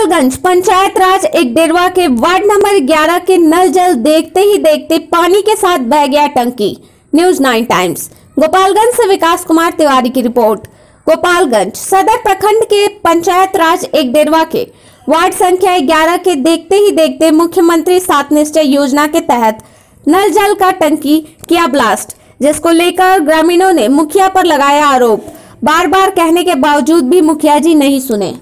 गोपालगंज पंचायत राज एक डेरवा के ward number 11 के नल जल देखते ही देखते पानी के साथ बह गया टंकी। News nine times. गोपालगंज से विकास कुमार तिवारी की रिपोर्ट। गोपालगंज सदर प्रखंड के पंचायत राज एक डेरवा के वार्ड संख्या 11 के देखते ही देखते मुख्यमंत्री सात निश्चय योजना के तहत नल जल का टंकी किया ब्लास्ट, जिसको लेकर ग्रामीणों ने मुखिया पर लगाया आरोप। बार बार कहने के बावजूद भी मुखिया जी नहीं सुने।